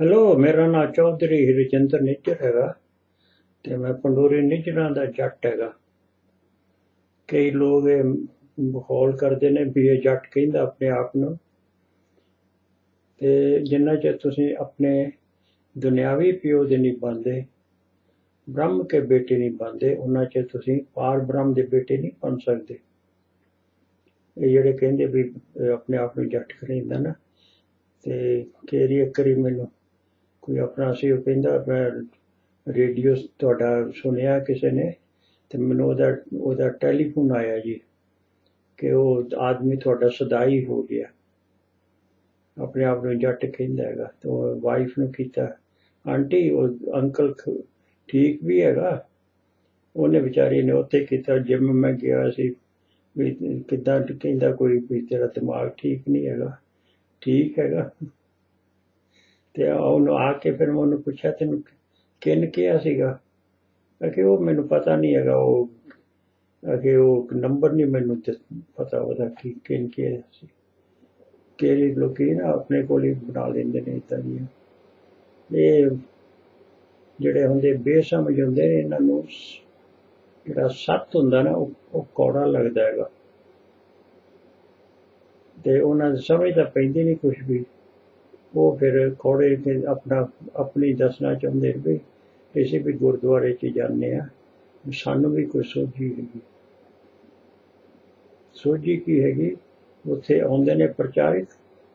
Hello ਮੇਰਾ ਨਾਮ ਚੌਧਰੀ ਹਰਜਿੰਦਰ ਨਿੱਜਰ ਹੈਗਾ ਤੇ ਮੈਂ ਪੰਡੋਰੀ ਨਿੱਜਰਾਂ ਦਾ ਜੱਟ ਹੈਗਾ। ਕਈ ਲੋਕ ਇਹ ਮਾਹੌਲ ਕਰਦੇ ਨੇ ਵੀ ਇਹ ਜੱਟ ਕਹਿੰਦਾ ਆਪਣੇ ਆਪ ਨੂੰ। ਤੇ ਜਿੰਨਾ ਚਿਰ ਤੁਸੀਂ ਆਪਣੇ ਦੁਨਿਆਵੀ ਪਿਓ ਦੇ ਨਹੀਂ ਬਣਦੇ, ਬ੍ਰਹਮ ਕੇ ਬੇਟੇ ਨਹੀਂ ਬਣਦੇ, ਉਹਨਾਂ ਚਿਰ ਤੁਸੀਂ ਪਾਰ ਬ੍ਰਹਮ ਦੇ ਬੇਟੇ ਨਹੀਂ ਬਣ ਸਕਦੇ। ਇਹ ਜਿਹੜੇ ਕਹਿੰਦੇ ਵੀ ਆਪਣੇ ਆਪ ਨੂੰ ਜੱਟ ਕਹਿੰਦਾ ਨਾ, ਤੇ ਕਿਹੜੀ ਇੱਕ ਮੈਨੂੰ ਕੋਈ ਆਪਣਾ ਸੀ, ਉਹ ਕਹਿੰਦਾ, ਮੈਂ ਰੇਡੀਓ ਤੁਹਾਡਾ ਸੁਣਿਆ ਕਿਸੇ ਨੇ ਤੇ ਮੈਨੂੰ ਉਹਦਾ ਉਹਦਾ ਟੈਲੀਫੋਨ ਆਇਆ ਜੀ ਕਿ ਉਹ ਆਦਮੀ ਤੁਹਾਡਾ ਸਦਾਈ ਹੋ ਗਿਆ। ਆਪਣੇ ਆਪ ਨੂੰ ਜੱਟ ਕਹਿੰਦਾ ਹੈਗਾ ਤੇ ਵਾਈਫ ਨੂੰ ਕੀਤਾ। ਆਂਟੀ, ਉਹ ਅੰਕਲ ਖ- ਠੀਕ ਵੀ ਹੈਗਾ। ਉਹਨੇ ਵਿਚਾਰੀ ਨੇ ਉੱਥੇ ਕੀਤਾ ਜਿਮ ਮੈਂ ਗਿਆ ਸੀ। ਵੀ ਕਿੱਦਾਂ, ਕਹਿੰਦਾ ਕੋਈ, ਵੀ ਤੇਰਾ ਦਿਮਾਗ ਠੀਕ ਨਹੀਂ ਹੈਗਾ। ਠੀਕ ਹੈਗਾ। ਤੇ ਉਹਨੂੰ ਆ ਕੇ ਫਿਰ ਮੈਂ ਉਹਨੂੰ ਪੁੱਛਿਆ, ਤੈਨੂੰ ਕਿੰਨ ਕਿਹਾ ਸੀਗਾ? ਕਿ ਉਹ ਮੈਨੂੰ ਪਤਾ ਨਹੀਂ ਹੈਗਾ, ਉਹ ਕਿ ਉਹ ਨੰਬਰ ਨਹੀਂ ਮੈਨੂੰ ਪਤਾ ਉਹਦਾ ਕੀ ਕਿੰਨ ਕਿਹਾ ਸੀ। ਕਿਹੜੇ ਲੋਕੀ ਨਾ ਆਪਣੇ ਕੋਲ ਹੀ ਬਣਾ ਲੈਂਦੇ ਨੇ ਇਦਾਂ ਦੀਆਂ। ਇਹ ਜਿਹੜੇ ਹੁੰਦੇ ਬੇਸਮਝ ਹੁੰਦੇ ਨੇ, ਇਹਨਾਂ ਨੂੰ ਜਿਹੜਾ ਸੱਤ ਹੁੰਦਾ ਨਾ, ਉਹ ਉਹ ਕੌੜਾ ਲੱਗਦਾ ਹੈਗਾ। ਤੇ ਉਹਨਾਂ ਨੂੰ ਸਮਝ ਤਾਂ ਪੈਂਦੀ ਨਹੀਂ ਕੁਝ ਵੀ। ਉਹ ਫਿਰ ਖੋੜੇ ਤੇ ਆਪਣਾ, ਆਪਣੀ ਦੱਸਣਾ ਚਾਹੁੰਦੇ ਨੇ ਵੀ ਕਿਸੇ ਵੀ ਗੁਰਦੁਆਰੇ 'ਚ ਜਾਂਦੇ ਆ ਸਾਨੂੰ ਵੀ ਕੋਈ ਸੋਝੀ ਹੈਗੀ। ਸੋਝੀ ਕੀ ਹੈਗੀ? ਉੱਥੇ ਆਉਂਦੇ ਨੇ ਪ੍ਰਚਾਰਕ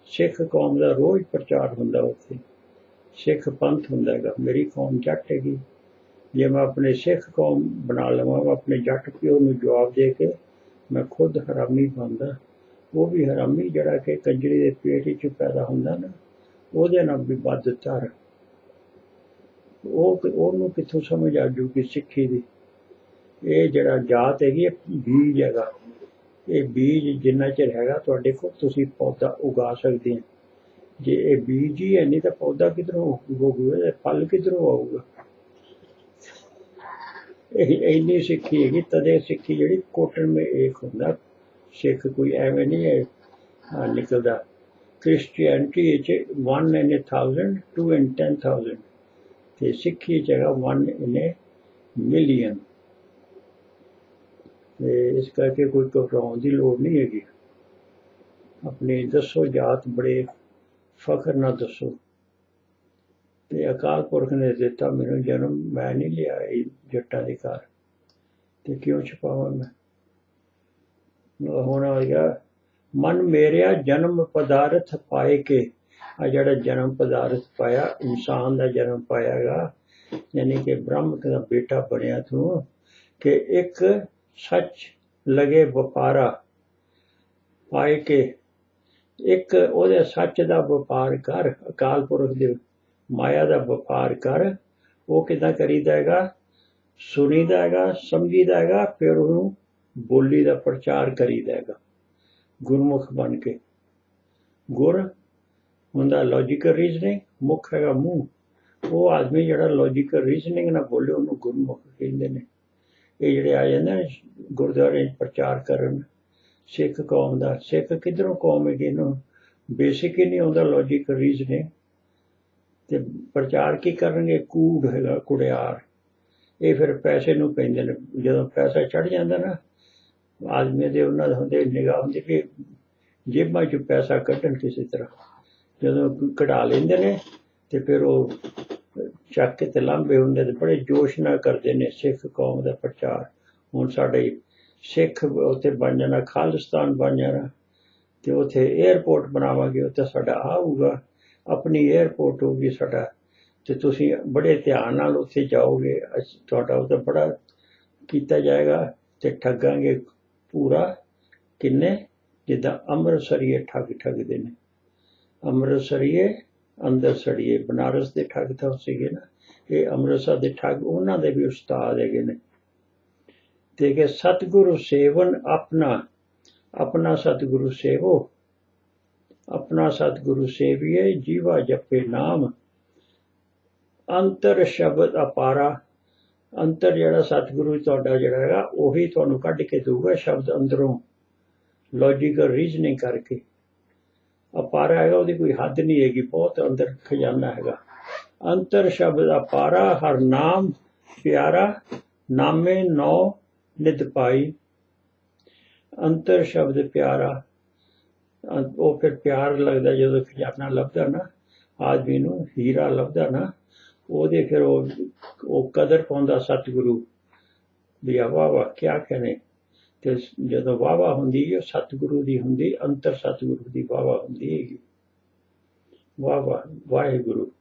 ਸਿੱਖ ਕੌਮ ਦਾ ਰੋਜ਼ ਪ੍ਰਚਾਰ ਹੁੰਦਾ ਉੱਥੇ। ਸਿੱਖ ਪੰਥ ਹੁੰਦਾ ਹੈਗਾ। ਮੇਰੀ ਕੌਮ ਜੱਟ ਹੈਗੀ। ਜੇ ਮੈਂ ਆਪਣੇ ਸਿੱਖ ਕੌਮ ਬਣਾ ਲਵਾਂ ਆਪਣੇ ਜੱਟ ਪਿਓ ਨੂੰ ਜਵਾਬ ਦੇ ਕੇ ਮੈਂ ਖੁਦ ਹਰਾਮੀ ਬਣਦਾ। ਉਹ ਵੀ ਹਰਾਮੀ ਜਿਹੜਾ ਕਿ ਕੰਜਰੀ ਦੇ ਪੇਟ ਵਿੱਚ ਪੈਦਾ ਹੁੰਦਾ ਨਾ। ਉਹਦੇ ਨਾਲ ਵੀ ਵੱਧ ਤਰ ਉਹ ਉਹਨੂੰ ਕਿੱਥੋਂ ਸਮਝ ਆ ਜੂਗੀ ਸਿੱਖੀ ਦੀ? ਇਹ ਜਿਹੜਾ ਜਾਤ ਹੈਗੀ ਬੀਜ ਹੈਗਾ, ਇਹ ਬੀਜ ਜਿੰਨਾ ਚਿਰ ਹੈਗਾ ਤੁਹਾਡੇ ਕੋਲ, ਤੁਸੀਂ ਪੌਦਾ ਉਗਾ ਸਕਦੇ ਹੋ ਜੇ ਇਹ ਬੀਜ ਹੀ ਹੈ, ਨਹੀਂ ਤਾਂ ਪੌਦਾ ਕਿਧਰੋਂ ਉਗੂਗਾ? ਫਲ ਕਿਧਰੋਂ ਆਊਗਾ? ਇਹ ਇੰਨੀ ਸਿੱਖੀ ਹੈਗੀ, ਤਦੇ ਸਿੱਖੀ ਜਿਹੜੀ ਕੋਟਨ ਮੇ ਏਕ ਹੁੰਦਾ। ਸਿੱਖ ਕੋਈ ਐਵੇਂ ਨਹੀਂ ਹੈ, ਨਿਕਲਦਾ। ਕ੍ਰਿਸਚੀਅਨਟੀ ਵਿੱਚ 1 in a 1000 2 in 10000 ਤੇ ਸਿੱਖੀ ਚ ਹੈਗਾ 1 in a million. ਤੇ ਇਸ ਕਰਕੇ ਕੋਈ ਘਬਰਾਉਣ ਦੀ ਲੋੜ ਨਹੀਂ ਹੈਗੀ ਆਪਣੀ ਦੱਸੋ ਜਾਤ ਬੜੇ ਫਖਰ ਨਾਲ ਦੱਸੋ ਤੇ ਅਕਾਲ ਪੁਰਖ ਨੇ ਦਿੱਤਾ ਮੈਨੂੰ ਜਨਮ ਮੈਂ ਨਹੀਂ ਲਿਆ ਇਹ ਜੱਟਾਂ ਦੇ ਘਰ ਤੇ ਕਿਉਂ ਛਪਾਵਾਂ ਮੈਂ ਹੁਣ ਆ ਗਿਆ ਮਨ ਮੇਰਿਆ ਜਨਮ ਪਦਾਰਥ ਪਾਏ ਕੇ। ਆ ਜਿਹੜਾ ਜਨਮ ਪਦਾਰਥ ਪਾਇਆ, ਇਨਸਾਨ ਦਾ ਜਨਮ ਪਾਇਆਗਾ, ਯਾਨੀ ਕਿ ਬ੍ਰਹਮ ਦਾ ਬੇਟਾ ਬਣਿਆ ਤੂੰ, ਕਿ ਇੱਕ ਸੱਚ ਲਗੇ ਵਪਾਰਾ ਪਾਏ ਕੇ। ਇੱਕ ਉਹਦੇ ਸੱਚ ਦਾ ਵਪਾਰ ਕਰ, ਅਕਾਲ ਪੁਰਖ ਦੇ ਮਾਇਆ ਦਾ ਵਪਾਰ ਕਰ, ਉਹ ਕਿਦਾਂ ਕਰੀਦਾ ਹੈਗਾ? ਸੁਣੀਦਾ ਹੈਗਾ, ਸਮਝੀਦਾ ਹੈਗਾ, ਫਿਰ ਉਹਨੂੰ ਬੋਲੀ ਦਾ ਪ੍ਰਚਾਰ ਕਰੀਦਾ ਹੈਗਾ। ਗੁਰਮੁਖ ਬਣ ਕੇ। ਗੁਰ ਹੁੰਦਾ ਲੌਜੀਕਲ ਰੀਜ਼ਨਿੰਗ ਮੁੱਖ ਹੈਗਾ ਮੂੰਹ। ਉਹ ਆਦਮੀ ਜਿਹੜਾ ਲੌਜੀਕਲ ਰੀਜ਼ਨਿੰਗ ਨਾਲ ਬੋਲੇ, ਉਹਨੂੰ ਗੁਰਮੁਖ ਕਹਿੰਦੇ ਨੇ। ਇਹ ਜਿਹੜੇ ਆ ਜਾਂਦੇ ਨੇ, ਗੁਰਦੁਆਰੇ ਪ੍ਰਚਾਰ ਕਰਨ, ਸਿੱਖ ਕੌਮ ਦਾ। ਸਿੱਖ ਕਿਧਰੋਂ ਕੌਮ ਹੈਗੀ ਇਹਨੂੰ? ਬੇਸਿਕ ਹੀ ਨਹੀਂ ਆਉਂਦਾ ਲੌਜੀਕਲ ਰੀਜ਼ਨਿੰਗ ਤੇ ਪ੍ਰਚਾਰ ਕੀ ਕਰਨਗੇ? ਕੂੜ ਹੈਗਾ, ਕੁੜਿਆਰ। ਇਹ ਫਿਰ ਪੈਸੇ ਨੂੰ ਪੈਂਦੇ ਨੇ। ਜਦੋਂ ਪੈਸਾ ਚੜ ਜਾਂਦਾ ਨਾ ਆਦਮੀ ਦੇ ਉਹਨਾਂ ਦੇ ਹੁੰਦੇ ਨਿਗਾਹ ਹੁੰਦੀ ਵੀ ਜੇਬਾਂ 'ਚ ਪੈਸਾ ਕੱਢਣ ਕਿਸੇ ਤਰ੍ਹਾਂ। ਜਦੋਂ ਕਢਾ ਲੈਂਦੇ ਨੇ ਤੇ ਫਿਰ ਉਹ ਚੱਕ ਕੇ ਤੇ ਲਾਂਬੇ ਹੁੰਦੇ ਤੇ ਬੜੇ ਜੋਸ਼ ਨਾਲ ਕਰਦੇ ਨੇ ਸਿੱਖ ਕੌਮ ਦਾ ਪ੍ਰਚਾਰ। ਹੁਣ ਸਾਡੇ ਸਿੱਖ ਉੱਥੇ ਬਣ ਜਾਣਾ, ਖਾਲਿਸਤਾਨ ਬਣ ਜਾਣਾ ਤੇ ਉੱਥੇ 에ਅਰਪੋਰਟ ਬਣਾਵਾਂਗੇ, ਉੱਥੇ ਸਾਡਾ ਆਊਗਾ, ਆਪਣੀ 에ਅਰਪੋਰਟ ਹੋਊਗੀ ਸਾਡਾ। ਤੇ ਤੁਸੀਂ ਬੜੇ ਧਿਆਨ ਨਾਲ ਉੱਥੇ ਜਾਓਗੇ, ਅਸੀਂ- ਤੁਹਾਡਾ ਉੱਥੇ ਬੜਾ ਕੀਤਾ ਜਾਏਗਾ ਤੇ ਠੱਗਾਂਗੇ ਪੂਰਾ ਕਿੰਨੇ? ਜਿੱਦਾਂ ਅੰਮ੍ਰਿਤਸਰੀਏ ਠੱਗ ਠੱਗਦੇ ਨੇ। ਅੰਮ੍ਰਿਤਸਰੀਏ ਅੰਦਰ ਸੜੀਏ ਬਨਾਰਸ ਦੇ ਠੱਗ ਤਾਂ ਸੀਗੇ ਨਾ। ਇਹ ਅੰਮ੍ਰਿਤਸਰ ਦੇ ਠੱਗ, ਉਹਨਾਂ ਦੇ ਵੀ ਉਸਤਾਦ ਹੈਗੇ ਨੇ। ਤੇ ਕਿ ਸਤਿਗੁਰੂ ਸੇਵਨ ਆਪਣਾ ਆਪਣਾ ਸਤਿਗੁਰੂ ਸੇਵੋ, ਆਪਣਾ ਸਤਿਗੁਰੂ ਸੇਵੀਏ, ਜੀਵਾ ਜਪੇ ਨਾਮ। ਅੰਤਰ ਸ਼ਬਦ ਅਪਾਰਾ ਅੰਤਰ ਜਿਹੜਾ ਸਤਿਗੁਰੂ ਤੁਹਾਡਾ ਜਿਹੜਾ ਹੈਗਾ, ਉਹੀ ਤੁਹਾਨੂੰ ਕੱਢ ਕੇ ਦਊਗਾ ਸ਼ਬਦ ਅੰਦਰੋਂ। ਲੌਜੀਕਲ ਰੀਜ਼ਨਿੰਗ ਕਰਕੇ। ਅਪਾਰਾ ਹੈਗਾ, ਉਹਦੀ ਕੋਈ ਹੱਦ ਨਹੀਂ ਹੈਗੀ, ਬਹੁਤ ਅੰਦਰ ਖਜ਼ਾਨਾ ਹੈਗਾ। ਅੰਤਰ ਸ਼ਬਦ ਅਪਾਰਾ, ਹਰ ਨਾਮ ਪਿਆਰਾ, ਨਾਮੇ ਨੌ ਨਿਤ ਪਾਈ। ਅੰਤਰ ਸ਼ਬਦ ਪਿਆਰਾ ਉਹ ਫਿਰ ਪਿਆਰ ਲੱਗਦਾ ਜਦੋਂ ਖਜ਼ਾਨਾ ਲੱਭਦਾ ਨਾ, ਆਦਮੀ ਨੂੰ ਹੀਰਾ ਲੱਭਦਾ ਨਾ ਉਹਦੇ ਫਿਰ ਉਹ ਉਹ ਕਦਰ ਪਾਉਂਦਾ ਸਤਿਗੁਰੂ ਵੀ ਆ ਵਾਹ ਵਾਹ ਕਿਆ ਕਹਨੇ? ਤੇ ਜਦੋਂ ਵਾਹ ਹੁੰਦੀ ਹੈ, ਸਤਿਗੁਰੂ ਦੀ ਹੁੰਦੀ, ਅੰਤਰ ਸਤਿਗੁਰੂ ਦੀ ਵਾਹ ਹੁੰਦੀ ਹੈਗੀ ਵਾਹ ਵਾਹਿਗੁਰੂ।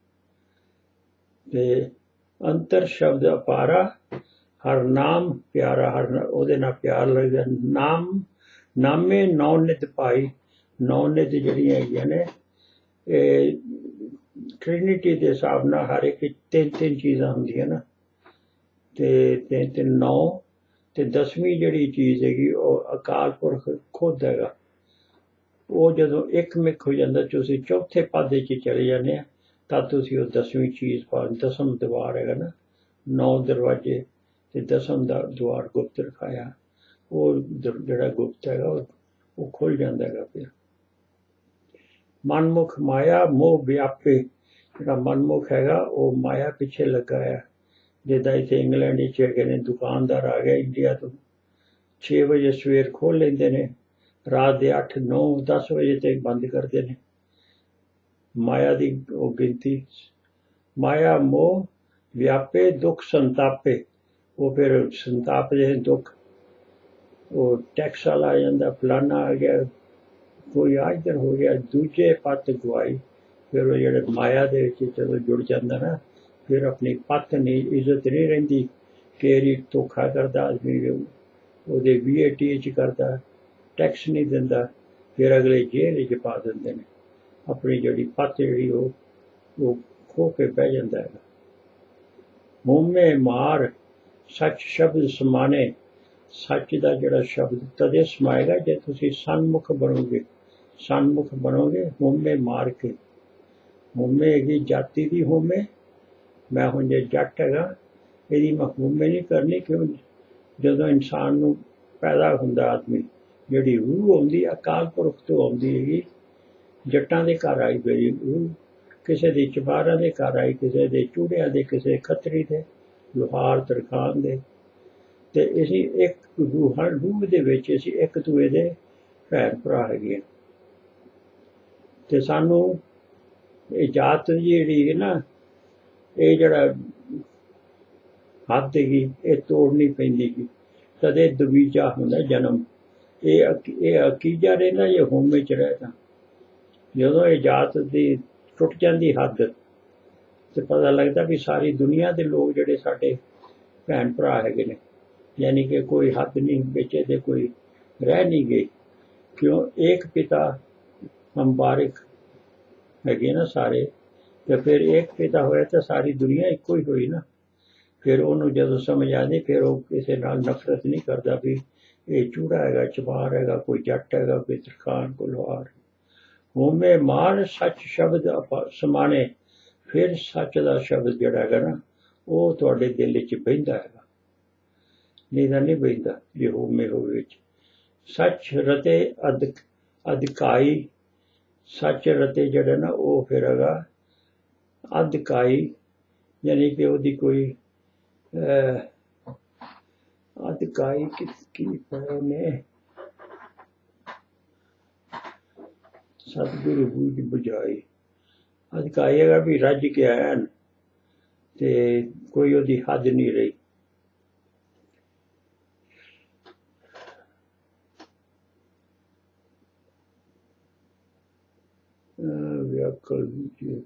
ਤੇ ਅੰਤਰ ਸ਼ਬਦ ਅਪਾਰਾ, ਹਰ ਨਾਮ ਪਿਆਰਾ, ਹਰ ਉਹਦੇ ਨਾਲ ਪਿਆਰ ਲੱਗਦਾ। ਨਾਮ, ਨਾਮੇ ਨੌ ਨਿਤ ਪਾਈ ਨੌ ਨਿਤ ਜਿਹੜੀਆਂ ਹੈਗੀਆਂ ਨੇ, ਇਹ ਟ੍ਰਿਨਿਟੀ ਦੇ ਹਿਸਾਬ ਨਾਲ ਹਰ ਇੱਕ ਤਿੰਨ ਤਿੰਨ ਚੀਜ਼ਾਂ ਹੁੰਦੀਆਂ ਨਾ। ਤੇ ਤਿੰਨ ਤਿੰਨ ਨੌ ਤੇ ਦਸਵੀਂ ਜਿਹੜੀ ਚੀਜ਼ ਹੈਗੀ, ਉਹ ਅਕਾਲ ਪੁਰਖ ਖੁਦ ਹੈਗਾ। ਉਹ ਜਦੋਂ ਇੱਕ ਮਿਕ ਹੋ ਜਾਂਦਾ, ਤੁਸੀਂ ਚੌਥੇ ਪਾਦੇ 'ਚ ਚਲੇ ਜਾਂਦੇ ਆ, ਤਾਂ ਤੁਸੀਂ ਉਹ ਦਸਵੀਂ ਚੀਜ਼ ਪਾ, ਦਸਮ ਦਵਾਰ ਹੈਗਾ ਨਾ। ਨੌ ਦਰਵਾਜ਼ੇ ਤੇ ਦਸਮ ਦਾ ਦਵਾਰ ਗੁਪਤ ਰਖਾਇਆ। ਉਹ ਦਰ- ਜਿਹੜਾ ਗੁਪਤ ਹੈਗਾ, ਉਹ- ਉਹ ਖੁੱਲ ਜਾਂਦਾ ਹੈਗਾ ਫਿਰ ਮਨਮੁਖ ਮਾਇਆ ਮੋਹ ਵਿਆਪੇ। ਜਿਹੜਾ ਮਨਮੁਖ ਹੈਗਾ, ਉਹ ਮਾਇਆ ਪਿੱਛੇ ਲੱਗਾ ਹੈ ਜਿੱਦਾਂ ਇੱਥੇ ਇੰਗਲੈਂਡ ਵਿੱਚ ਹੈਗੇ ਨੇ, ਦੁਕਾਨਦਾਰ ਆ ਗਏ ਇੰਡੀਆ ਤੋਂ। 6 ਵਜੇ ਸਵੇਰ ਖੋਲ ਲੈਂਦੇ ਨੇ। ਰਾਤ ਦੇ 8 9 10 ਵਜੇ ਤੱਕ ਬੰਦ ਕਰਦੇ ਨੇ। ਮਾਇਆ ਦੀ ਉਹ ਗਿਣਤੀ। ਮਾਇਆ, ਮੋਹ ਵਿਆਪੇ, ਦੁੱਖ ਸੰਤਾਪੇ। ਉਹ ਫਿਰ ਸੰਤਾਪ ਦੇ ਦੁੱਖ। ਉਹ ਟੈਕਸ ਵਾਲਾ ਆ ਜਾਂਦਾ, ਫਲਾਨਾ ਆ ਗਿਆ। ਕੋਈ ਆ ਇੱਧਰ ਹੋ ਗਿਆ, ਦੂਜੇ ਪੱਤ ਗਵਾਈ ਫਿਰ ਉਹ ਜਿਹੜੇ ਮਾਇਆ ਦੇ ਵਿੱਚ ਜਦੋਂ ਜੁੜ ਜਾਂਦਾ ਨਾ, ਫਿਰ ਆਪਣੀ ਪੱਤ ਨਹੀਂ ਇੱਜ਼ਤ ਨਹੀਂ ਰਹਿੰਦੀ, ਕੇਰੀ ਧੋਖਾ ਕਰਦਾ, ਆਦਮੀ ਉਹਦੇ ਵੀਏਟੀ ਚ ਕਰਦਾ ਟੈਕਸ ਨਹੀਂ ਦਿੰਦਾ, ਫਿਰ ਅਗਲੇ ਜੇਲ੍ਹ ਵਿੱਚ ਪਾ ਦਿੰਦੇ ਨੇ। ਆਪਣੀ ਜਿਹੜੀ ਪੱਤ ਜਿਹੜੀ ਉਹ ਉਹ ਖੋ ਕੇ ਬਹਿ ਜਾਂਦਾ ਹੈ। ਮੋਮੇ ਮਾਰ, ਸੱਚ ਸ਼ਬਦ ਸਮਾਨੇ ਸੱਚ ਦਾ ਜਿਹੜਾ ਸ਼ਬਦ ਤਦੇ ਸਮਾਏਗਾ ਜੇ ਤੁਸੀਂ ਸਨਮੁਖ ਬਣੋਗੇ। ਸਨਮੁਖ ਬਣੋਗੇ, ਹੋਮੇ ਮਾਰ ਕੇ। ਹੋਮੇ ਹੈਗੀ ਜਾਤੀ ਦੀ ਹੋਮੇ। ਮੈਂ ਹੁਣ ਜੇ ਜੱਟ ਹੈਗਾ, ਇਹਦੀ ਮੈਂ ਹੋਮੇ ਨਹੀਂ ਕਰਨੀ, ਕਿਉਂ? ਜਦੋਂ ਇਨਸਾਨ ਨੂੰ ਪੈਦਾ ਹੁੰਦਾ ਆਦਮੀ, ਜਿਹੜੀ ਰੂਹ ਆਉਂਦੀ ਆ, ਅਕਾਲ ਪੁਰਖ ਤੋਂ ਆਉਂਦੀ ਹੈਗੀ, ਜੱਟਾਂ ਦੇ ਘਰ ਆਈ ਗਈ ਰੂਹ, ਕਿਸੇ ਦੇ ਚਬਾਰਾਂ ਦੇ ਘਰ ਆਈ, ਕਿਸੇ ਦੇ ਚੂੜਿਆਂ ਦੇ, ਕਿਸੇ ਖੱਤਰੀ ਦੇ, ਲੋਹਾਰ ਤਰਖਾਨ ਦੇ। ਤੇ ਅਸੀਂ ਇੱਕ ਰੂਹਾਂ ਰੂਹ ਦੇ ਵਿੱਚ ਅਸੀਂ ਇੱਕ ਦੂਏ ਦੇ ਭੈਣ ਭਰਾ ਹੈਗੇ ਹਾਂ। ਤੇ ਸਾਨੂੰ ਇਹ ਜਾਤ ਜਿਹੜੀ ਹੈ ਨਾ, ਇਹ ਜਿਹੜਾ ਹੱਥ ਹੈਗੀ, ਇਹ ਤੋੜਨੀ ਪੈਂਦੀ ਗੀ ਤਦੇ ਦਵੀਜਾ ਹੁੰਦਾ ਜਨਮ। ਇਹ ਅਕ- ਇਹ ਅਕੀਜਾ ਰਹਿੰਦਾ ਇਹ ਹੋਮੇ ਚ ਰਹਿਦਾ ਜਦੋਂ। ਇਹ ਜਾਤ ਦੀ ਟੁੱਟ ਜਾਂਦੀ ਹੱਦ, ਤੇ ਪਤਾ ਲੱਗਦਾ ਵੀ ਸਾਰੀ ਦੁਨੀਆ ਦੇ ਲੋਕ ਜਿਹੜੇ ਸਾਡੇ ਭੈਣ ਭਰਾ ਹੈਗੇ ਨੇ, ਯਾਨੀ ਕਿ ਕੋਈ ਹੱਦ ਨਹੀਂ, ਵਿੱਚ ਇਹਦੇ ਕੋਈ ਰਹਿ ਨਹੀਂ ਗਈ ਕਿਉਂ? ਇੱਕ ਪਿਤਾ ਹਮ ਬਾਰਿਕ ਹੈਗੇ ਨਾ ਸਾਰੇ, ਤੇ ਫਿਰ ਇੱਕ ਪਿਤਾ ਹੋਇਆ ਤਾਂ ਸਾਰੀ ਦੁਨੀਆ ਇੱਕੋ ਹੀ ਹੋਈ ਨਾ। ਫਿਰ ਉਹਨੂੰ ਜਦੋਂ ਸਮਝ ਆਉਂਦੀ ਫਿਰ ਉਹ ਕਿਸੇ ਨਾਲ ਨਫ਼ਰਤ ਨਹੀਂ ਕਰਦਾ ਵੀ ਇਹ ਚੂੜਾ ਹੈਗਾ ਚਮਾਰ ਹੈਗਾ, ਕੋਈ ਜੱਟ ਹੈਗਾ, ਕੋਈ ਤਰਖਾਨ ਕੋਈ ਲੋਹਾਰ। ਹੋਮੇ ਮਾਨ ਸੱਚ ਸ਼ਬਦ ਸਮਾਣੇ, ਫਿਰ ਸੱਚ ਦਾ ਸ਼ਬਦ ਜਿਹੜਾ ਹੈਗਾ ਨਾ, ਉਹ ਤੁਹਾਡੇ ਦਿਲ ਵਿੱਚ ਬਹਿੰਦਾ ਹੈਗਾ। ਨਹੀਂ ਤਾਂ ਨਹੀਂ ਬਹਿੰਦਾ, ਜੇ ਹੋਮੇ ਹੋਵੇ ਵਿੱਚ। ਸੱਚ ਰਤੇ ਅਦਕ ਅਧਿਕਾਈ ਸੱਚ ਰਤੇ ਜਿਹੜਾ ਨਾ ਉਹ ਫਿਰ ਹੈਗਾ ਅਧਿਕਾਈ ਯਾਨੀ ਕਿ ਉਹਦੀ ਕੋਈ ਅਹ, ਅਧਿਕਾਈ ਕਿ ਕੀ ਪੜ੍ਹੇ ਨੇ? ਸਤਿਗੁਰੂ ਬੂਝ ਬੁਝਾਈ। ਅਧਿਕਾਈ ਹੈਗਾ ਵੀ ਰੱਜ ਕੇ ਆਇਆ ਤੇ ਕੋਈ ਉਹਦੀ ਹੱਦ ਨਹੀਂ ਰਹੀ। ਅਹ ਵਿਆਕਲ ਜੀ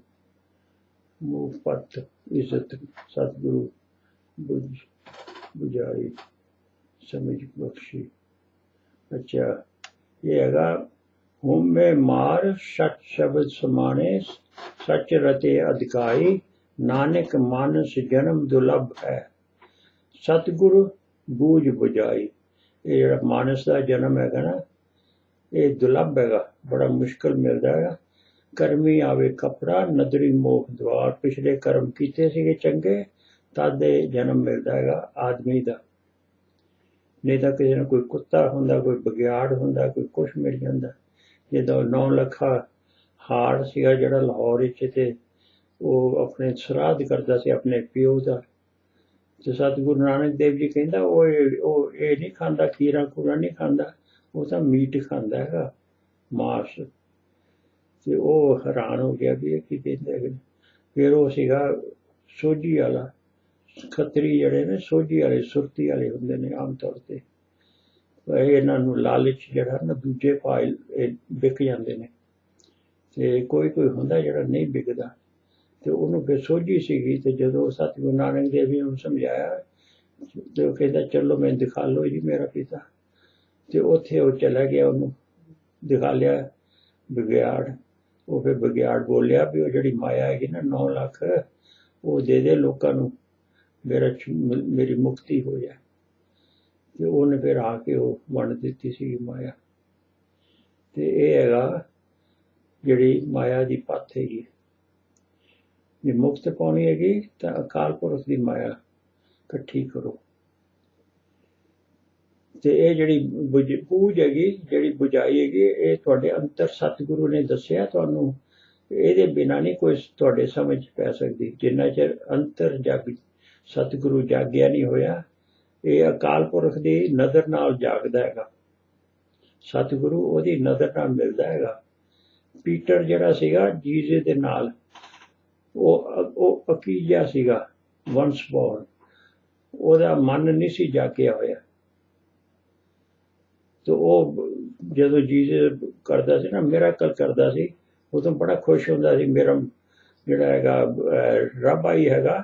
ਪਤ ਇਜ਼ਤ ਸਤਿਗੁਰੂ ਬੁਝ ਬੁਝਾਈ ਸਮਝ ਬਖਸ਼ੀ। ਅੱਛਾ, ਇਹ ਹੈਗਾ, ਹੁਮੇ ਮਾਰ ਸੱਚ ਸ਼ਬਦ ਸਮਾਣੇ, ਸੱਚ ਰਤੇ ਅਧਿਕਾਈ, ਨਾਨਕ ਮਾਨਸ ਜਨਮ ਦੁਲਭ ਹੈ ਸਤਿਗੁਰੂ ਬੂਝ ਬੁਝਾਈ ਇਹ ਜਿਹੜਾ ਮਾਨਸ ਦਾ ਜਨਮ ਹੈਗਾ ਨਾ, ਇਹ ਦੁਲਭ ਹੈਗਾ, ਬੜਾ ਮੁਸ਼ਕਲ ਮਿਲਦਾ ਹੈਗਾ। ਕਰਮੀ ਆਵੇ ਕਪੜਾ, ਨਦਰੀ ਮੋਖ ਦਵਾਰ। ਪਿਛਲੇ ਕਰਮ ਕੀਤੇ ਸੀਗੇ ਚੰਗੇ, ਤਦ ਇਹ ਜਨਮ ਮਿਲਦਾ ਹੈਗਾ ਆਦਮੀ ਦਾ। ਨਹੀਂ ਤਾਂ ਕਿਸੇ ਨੂੰ ਕੋਈ ਕੁੱਤਾ ਹੁੰਦਾ, ਕੋਈ ਬਗਿਆੜ ਹੁੰਦਾ, ਕੋਈ ਕੁਛ ਮਿਲ ਜਾਂਦਾ। ਜਦੋਂ 9 ਲੱਖਾ ਹਾਰ ਸੀਗਾ ਜਿਹੜਾ ਲਾਹੌਰ ਵਿੱਚ ਤੇ ਉਹ ਆਪਣੇ ਸਰਾਧ ਕਰਦਾ ਸੀ ਆਪਣੇ ਪਿਓ ਦਾ। ਤੇ ਸਤਿਗੁਰੂ ਨਾਨਕ ਦੇਵ ਜੀ ਕਹਿੰਦਾ, ਉਹ ਇਹ- ਉਹ ਇਹ ਨਹੀਂ ਖਾਂਦਾ, ਖੀਰਾ ਖੂਰਾ ਨਹੀਂ ਖਾਂਦਾ, ਉਹ ਤਾਂ ਮੀਟ ਖਾਂਦਾ ਹੈਗਾ, ਮਾਸ। ਤੇ ਉਹ ਹੈਰਾਨ ਹੋ ਗਿਆ ਵੀ ਇਹ ਕੀ ਕਹਿੰਦੇ ਹੈਗੇ ਫਿਰ ਉਹ ਸੀਗਾ ਸੋਝੀ ਵਾਲਾ। ਖੱਤਰੀ ਜਿਹੜੇ ਨੇ, ਸੋਝੀ ਵਾਲੇ, ਸੁਰਤੀ ਵਾਲੇ ਹੁੰਦੇ ਨੇ ਆਮ ਤੌਰ ਤੇ। ਇਹਨਾਂ ਨੂੰ ਲਾਲਚ ਜਿਹੜਾ ਨਾ ਦੂਜੇ ਫਾਈਲ ਵਿਕ ਜਾਂਦੇ ਨੇ। ਤੇ ਕੋਈ ਕੋਈ ਹੁੰਦਾ ਜਿਹੜਾ ਨਹੀਂ ਵਿਕਦਾ। ਤੇ ਉਹਨੂੰ ਫਿਰ ਸੋਝੀ ਸੀਗੀ ਤੇ ਜਦੋਂ ਸਤਿਗੁਰੂ ਨਾਨਕ ਦੇਵ ਜੀ ਨੂੰ ਸਮਝਾਇਆ, ਤੇ ਉਹ ਕਹਿੰਦਾ, ਚਲੋ ਮੈਂ ਦਿਖਾ ਲਓ ਜੀ ਮੇਰਾ ਪਿਤਾ। ਤੇ ਉੱਥੇ ਉਹ ਚਲਾ ਗਿਆ, ਉਹਨੂੰ ਦਿਖਾ ਲਿਆ ਬਗਿਆੜ ਉਹ ਫਿਰ ਬਗਿਆੜ ਬੋਲਿਆ ਵੀ ਉਹ ਜਿਹੜੀ ਮਾਇਆ ਹੈਗੀ ਨਾ 9 ਲੱਖ, ਉਹ ਦੇ ਦੇ ਲੋਕਾਂ ਨੂੰ। ਮੇਰਾ ਮੇਰੀ ਮੁਕਤੀ ਹੋ ਜਾਏ। ਤੇ ਉਹਨੇ ਫਿਰ ਆ ਕੇ ਉਹ ਵੰਡ ਦਿੱਤੀ ਸੀ ਮਾਇਆ। ਤੇ ਇਹ ਹੈਗਾ ਜਿਹੜੀ ਮਾਇਆ ਦੀ ਪੱਥ ਹੈਗੀ। ਜੇ ਮੁਕਤ ਪਾਉਣੀ ਹੈਗੀ ਤਾਂ ਅਕਾਲ ਪੁਰਖ ਦੀ ਮਾਇਆ ਇਕੱਠੀ ਕਰੋ। ਤੇ ਇਹ ਜਿਹੜੀ ਬੁਝ- ਪੂਜ ਹੈਗੀ, ਜਿਹੜੀ ਬੁਝਾਈ ਹੈਗੀ, ਇਹ ਤੁਹਾਡੇ ਅੰਤਰ ਸਤਿਗੁਰੂ ਨੇ ਦੱਸਿਆ ਤੁਹਾਨੂੰ। ਇਹਦੇ ਬਿਨਾ ਨਹੀਂ ਕੋਈ ਤੁਹਾਡੇ ਸਮਝ ਪੈ ਸਕਦੀ। ਜਿੰਨਾ ਚਿਰ ਅੰਤਰ ਜਾਗ, ਸਤਿਗੁਰੂ ਜਾਗਿਆ ਨਹੀਂ ਹੋਇਆ, ਇਹ ਅਕਾਲ ਪੁਰਖ ਦੀ ਨਜ਼ਰ ਨਾਲ ਜਾਗਦਾ ਹੈਗਾ। ਸਤਿਗੁਰੂ ਉਹਦੀ ਨਜ਼ਰ ਨਾਲ ਮਿਲਦਾ ਹੈਗਾ। ਪੀਟਰ ਜਿਹੜਾ ਸੀਗਾ, ਜੀਜੇ ਦੇ ਨਾਲ, ਉਹ ਉਹ ਅਕੀਜਾ ਸੀਗਾ ਵਨਸ ਬੋਰਨ ਉਹਦਾ ਮਨ ਨਹੀਂ ਸੀ ਜਾਗਿਆ ਹੋਇਆ। ਤੇ ਉਹ ਜਦੋਂ ਜੀਜੇ ਕਰਦਾ ਸੀ ਨਾ ਮੇਰਾ ਮਿਰਾਕਲ ਕਰਦਾ ਸੀ ਉਦੋਂ ਬੜਾ ਖੁਸ਼ ਹੁੰਦਾ ਸੀ ਮੇਰਾ ਜਿਹੜਾ ਹੈਗਾ ਅਹ, ਰੱਬਾਈ ਹੈਗਾ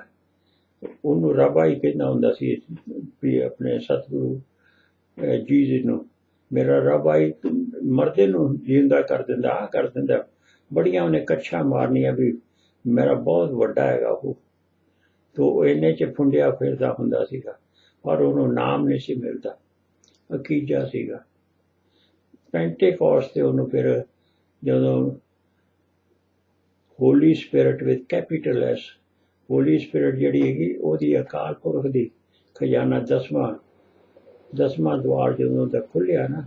ਉਹਨੂੰ ਰੱਬਾਈ ਕਹਿੰਦਾ ਹੁੰਦਾ ਸੀ ਵੀ ਆਪਣੇ ਸਤਿਗੁਰੂ ਜੀ ਜੀਜੇ ਨੂੰ ਮੇਰਾ ਰੱਬਾਈ ਮਰਦੇ ਨੂੰ ਜਿੰਦਾ ਕਰ ਦਿੰਦਾ ਆ ਕਰ ਦਿੰਦਾ ਬੜੀਆਂ ਉਹਨੇ ਕੱਛਾ ਮਾਰਨੀਆਂ ਵੀ ਮੇਰਾ ਬਹੁਤ ਵੱਡਾ ਹੈਗਾ ਉਹ। ਤੋ ਉਹ ਇੰਨੇ ਚ ਫੁੰਡਿਆ ਫਿਰਦਾ ਹੁੰਦਾ ਸੀਗਾ ਪਰ ਉਹਨੂੰ ਨਾਮ ਨਹੀਂ ਸੀ ਮਿਲਦਾ ਅਕੀਜਾ ਸੀਗਾ। ਪੈਂਟੇਕੋਸਟ ਤੇ ਉਹਨੂੰ ਫਿਰ ਜਦੋਂ holy spirit with capital S holy spirit ਜਿਹੜੀ ਹੈਗੀ ਉਹਦੀ ਅਕਾਲ ਪੁਰਖ ਦੀ ਖਜ਼ਾਨਾ ਦਸਵਾਂ ਦਸਵਾਂ ਦਵਾਰ ਜਦੋਂ ਦਾ ਖੁੱਲਿਆ ਨਾ,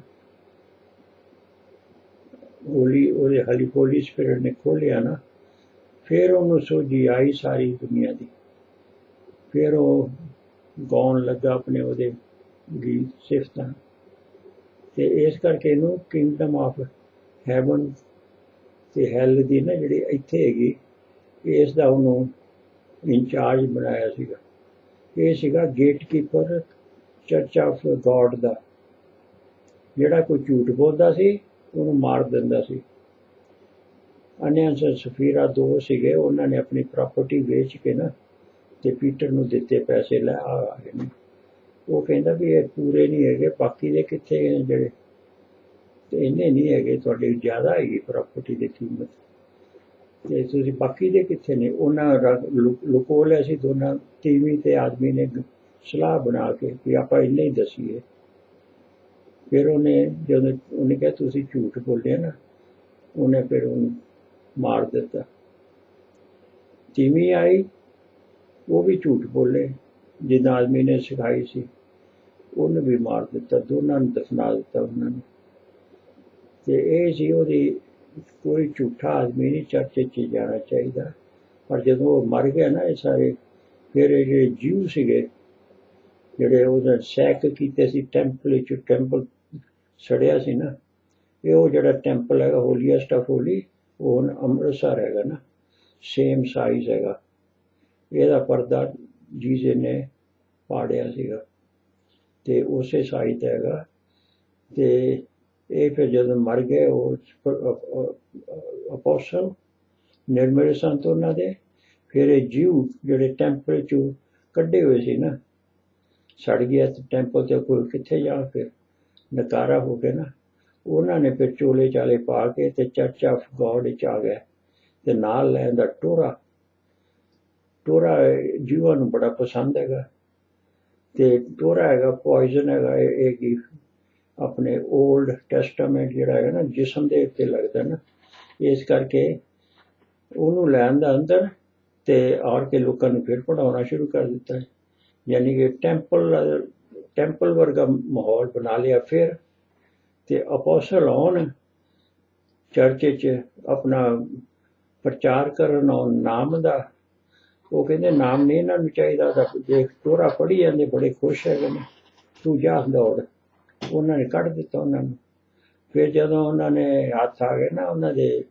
ਹੋਲੀ, ਉਹਦੇ ਹਲੀ, ਹੋਲੀ ਸਪਿਰਿਟ ਨੇ ਖੋਲਿਆ ਨਾ, ਫਿਰ ਉਹਨੂੰ ਸੋਝੀ ਆਈ ਸਾਰੀ ਦੁਨੀਆ ਦੀ। ਫਿਰ ਉਹ ਗਾਉਣ ਲੱਗਾ ਆਪਣੇ ਉਹਦੇ ਗੀਤ, ਸਿਫਤਾਂ। ਤੇ ਇਸ ਕਰਕੇ ਇਹਨੂੰ ਕਿੰਗਡਮ ਆਫ ਹੈਵਨ ਤੇ ਹੈਲ ਦੀ ਨਾ ਜਿਹੜੀ ਇੱਥੇ ਹੈਗੀ, ਇਸ ਦਾ ਉਹਨੂੰ ਇੰਚਾਰਜ ਬਣਾਇਆ ਸੀਗਾ। ਇਹ ਸੀਗਾ ਗੇਟਕੀਪਰ ਚਰਚ ਆਫ ਗੋਡ ਦਾ। ਜਿਹੜਾ ਕੋਈ ਝੂਠ ਬੋਲਦਾ ਸੀ, ਉਹਨੂੰ ਮਾਰ ਦਿੰਦਾ ਸੀ। ਅਨਿਆਸ, ਸਫੀਰਾ ਦੋ ਸੀਗੇ, ਉਹਨਾਂ ਨੇ ਆਪਣੀ ਪ੍ਰਾਪਰਟੀ ਵੇਚ ਕੇ ਨਾ ਤੇ ਪੀਟਰ ਨੂੰ ਦਿੱਤੇ ਪੈਸੇ ਲੈ, ਆ ਆ ਗਏ ਨੇ। ਉਹ ਕਹਿੰਦਾ ਵੀ ਇਹ ਪੂਰੇ ਨਹੀਂ ਹੈਗੇ, ਬਾਕੀ ਦੇ ਕਿੱਥੇ ਗਏ ਜਿਹੜੇ? ਤੇ ਇੰਨੇ ਨਹੀਂ ਹੈਗੇ, ਤੁਹਾਡੀ ਜ਼ਿਆਦਾ ਹੈਗੀ ਪ੍ਰਾਪਰਟੀ ਦੀ ਕੀਮਤ। ਤੇ ਤੁਸੀਂ ਬਾਕੀ ਦੇ ਕਿੱਥੇ ਨੇ? ਉਹਨਾਂ ਰ- ਲੁਕੋ ਲਿਆ ਸੀ ਦੋਨਾਂ, ਤੀਵੀਂ ਤੇ ਆਦਮੀ ਨੇ ਸਲਾਹ ਬਣਾ ਕੇ ਵੀ ਆਪਾਂ ਇੰਨੇ ਹੀ ਦਸੀਏ। ਫਿਰ ਉਹਨੇ ਜਦੋਂ ਉਹਨੇ ਕਿਹਾ, ਤੁਸੀਂ ਝੂਠ ਬੋਲਿਆ ਨਾ, ਉਹਨੇ ਫਿਰ ਉਹਨੂੰ ਮਾਰ ਦਿੱਤਾ। ਤੀਵੀਂ ਆਈ, ਉਹ ਵੀ ਝੂਠ ਬੋਲੇ। ਜਿੱਦਾਂ ਆਦਮੀ ਨੇ ਸਿਖਾਈ ਸੀ। ਉਹਨੇ ਵੀ ਮਾਰ ਦਿੱਤਾ, ਦੋਨਾਂ ਨੂੰ ਦਫਨਾ ਦਿੱਤਾ ਉਹਨਾਂ ਨੇ। ਤੇ ਇਹ ਸੀ ਉਹਦੀ ਕੋਈ ਝੂਠਾ ਆਦਮੀ ਨਹੀਂ, ਚਰਚੇ 'ਚ ਜਾਣਾ ਚਾਹੀਦਾ। ਪਰ ਜਦੋਂ ਉਹ ਮਰ ਗਿਆ ਨਾ ਇਹ ਸਾਰੇ, ਫਿਰ ਇਹ ਜਿਹੜੇ ਜੀਵ ਸੀਗੇ, ਜਿਹੜੇ ਉਹਦਾ ਸੈਕ ਕੀਤੇ ਸੀ, ਟੈਂਪਲ ਵਿੱਚ ਟੈਂਪਲ ਸੜਿਆ ਸੀ ਨਾ, ਇਹ ਉਹ ਜਿਹੜਾ ਟੈਂਪਲ ਹੈਗਾ ਹੋਲੀਐਸਟ ਆਫ ਹੋਲੀ ਉਹ ਹੁਣ ਅੰਮ੍ਰਿਤਸਰ ਹੈਗਾ ਨਾ ਸੇਮ ਸਾਈਜ਼ ਹੈਗਾ। ਇਹਦਾ ਪਰਦਾ ਜੀਜੇ ਨੇ ਪਾੜਿਆ ਸੀਗਾ। ਤੇ ਉਸੇ ਸਾਈਜ਼ ਦਾ ਹੈਗਾ। ਤੇ ਇਹ ਫਿਰ ਜਦੋਂ ਮਰ ਗਏ, ਉਹ ਅਪੋਸਲ, ਨਿਰਮਲ ਸੰਤ ਉਹਨਾਂ ਦੇ, ਫਿਰ ਇਹ ਜੀਵ ਜਿਹੜੇ ਟੈਂਪਲ ਚੋਂ ਕੱਢੇ ਹੋਏ ਸੀ ਨਾ, ਸੜ ਗਿਆ ਤੇ ਟੈਂਪਲ ਤੇ ਕੋਈ ਕਿੱਥੇ ਜਾ ਫਿਰ? ਨਕਾਰਾ ਹੋ ਗਿਆ ਨਾ। ਉਹਨਾਂ ਨੇ ਫਿਰ ਚੋਲੇ ਚਾਲੇ ਪਾ ਕੇ ਤੇ ਚਰਚ ਆਫ ਗੋਡ ਵਿੱਚ ਆ ਗਏ ਤੇ ਨਾਲ ਲੈਂਦਾ ਟੋਰਾ। ਟੋਰਾ ਜੀਵਾਂ ਨੂੰ ਬੜਾ ਪਸੰਦ ਹੈਗਾ। ਤੇ ਦੋਹਰਾ ਹੈਗਾ ਪੋਇਜ਼ਨ ਹੈਗਾ ਇਹ ਇਹ ਕੀ ਆਪਣੇ 올ਡ ਟੈਸਟਾਮੈਂਟ ਜਿਹੜਾ ਹੈਗਾ ਨਾ ਜਿਸਮ ਦੇ ਉੱਤੇ ਲੱਗਦਾ ਨਾ, ਇਸ ਕਰਕੇ ਉਹਨੂੰ ਲੈਣ ਦਾ ਅੰਦਰ ਤੇ ਆੜ ਕੇ ਲੋਕਾਂ ਨੂੰ ਫਿਰ ਪੜਾਉਣਾ ਸ਼ੁਰੂ ਕਰ ਦਿੱਤਾ ਹੈ। ਯਾਨੀ ਕਿ ਟੈਂਪਲ ਟੈਂਪਲ ਵਰਗਾ ਮਾਹੌਲ ਬਣਾ ਲਿਆ ਫਿਰ ਤੇ ਅਪੋਸਲ ਆਉਣ, ਚਰਚ 'ਚ ਆਪਣਾ ਪ੍ਰਚਾਰ ਕਰਨ ਉਹ ਨਾਮ ਦਾ ਉਹ ਕਹਿੰਦੇ ਨਾਮ ਨਹੀਂ ਇਹਨਾਂ ਨੂੰ ਚਾਹੀਦਾ ਤਾਂ ਦੇਖ ਤੋਰਾ ਪੜੀ ਜਾਂਦੇ, ਬੜੇ ਖੁਸ਼ ਹੈਗੇ ਨੇ। ਤੂੰ ਜਾ ਦੌੜ ਉਹਨਾਂ ਨੇ ਕੱਢ ਦਿੱਤਾ ਉਹਨਾਂ ਨੂੰ। ਫਿਰ ਜਦੋਂ ਉਹਨਾਂ ਨੇ ਹੱਥ ਆ ਗਏ ਨਾ, ਉਹਨਾਂ ਦੇ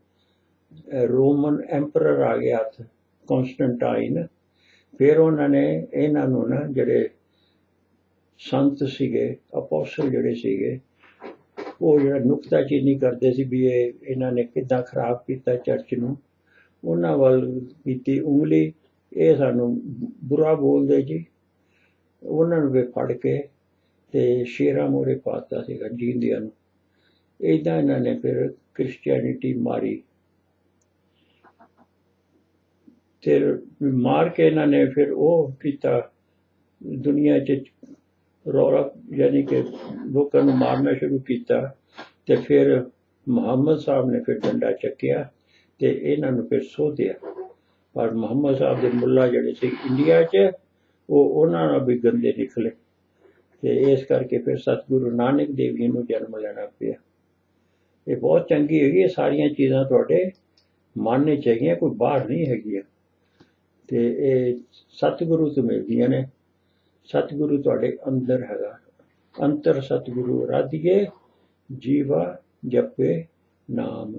ਰੋਮਨ ਐਮਪਰਰ ਆ ਗਏ ਹੱਥ ਕਨਸਟੈਂਟਾਈਨ ਫਿਰ ਉਹਨਾਂ ਨੇ ਇਹਨਾਂ ਨੂੰ ਨਾ ਜਿਹੜੇ ਸੰਤ ਸੀਗੇ ਅਪੋਸਲ ਜਿਹੜੇ ਸੀਗੇ, ਉਹ ਜਿਹੜਾ ਨੁਕਤਾਚੀਨੀ ਕਰਦੇ ਸੀ ਵੀ ਇਹ, ਇਹਨਾਂ ਨੇ ਕਿੱਦਾਂ ਖਰਾਬ ਕੀਤਾ ਚਰਚ ਨੂੰ। ਉਹਨਾਂ ਵੱਲ ਕੀਤੀ ਉਂਗਲੀ ਇਹ ਸਾਨੂੰ ਬੁਰਾ ਬੋਲਦੇ ਜੀ। ਉਹਨਾਂ ਨੂੰ ਵੀ ਫੜ ਕੇ ਤੇ ਸ਼ੇਰਾਂ ਮੋਰੇ ਪਾਤਾ ਸੀਗਾ ਜੀਂਦਿਆਂ ਨੂੰ। ਏਦਾਂ ਇਹਨਾਂ ਨੇ ਫਿਰ ਕ੍ਰਿਸਚੀਅਨਿਟੀ ਮਾਰੀ। ਫਿਰ ਮਾਰ ਕੇ ਇਹਨਾਂ ਨੇ ਫਿਰ ਉਹ ਕੀਤਾ, ਦੁਨੀਆ 'ਚ ਰੌਲਾ ਯਾਨੀ ਕਿ ਲੋਕਾਂ ਨੂੰ ਮਾਰਨਾ ਸ਼ੁਰੂ ਕੀਤਾ ਤੇ ਫਿਰ ਮੁਹੰਮਦ ਸਾਹਿਬ ਨੇ ਫਿਰ ਡੰਡਾ ਚੱਕਿਆ ਤੇ ਇਹਨਾਂ ਨੂੰ ਫਿਰ ਸੋਧਿਆ। ਪਰ ਮੁਹੰਮਦ ਸਾਹਿਬ ਦੇ ਮੁੱਲਾ ਜਿਹੜੇ ਸੀ ਇੰਡੀਆ 'ਚ, ਉਹ ਉਹਨਾਂ ਨਾਲ ਵੀ ਗੰਦੇ ਨਿਕਲੇ। ਤੇ ਇਸ ਕਰਕੇ ਫਿਰ ਸਤਿਗੁਰੂ ਨਾਨਕ ਦੇਵ ਜੀ ਨੂੰ ਜਨਮ ਲੈਣਾ ਪਿਆ। ਇਹ ਬਹੁਤ ਚੰਗੀ ਹੈਗੀ, ਇਹ ਸਾਰੀਆਂ ਚੀਜ਼ਾਂ ਤੁਹਾਡੇ ਮਨ ਮੰਨਣੇ ਚਾਹੀਦੀਆਂ ਕੋਈ ਬਾਹਰ ਨਹੀਂ ਹੈਗੀਆਂ। ਤੇ ਇਹ ਸਤਿਗੁਰੂ ਤੋਂ ਮਿਲਦੀਆਂ ਨੇ। ਸਤਿਗੁਰੂ ਤੁਹਾਡੇ ਅੰਦਰ ਹੈਗਾ। ਅੰਤਰ ਸਤਿਗੁਰੂ ਰਾਧੀਏ ਜੀਵਾ ਜਪੇ ਨਾਮ।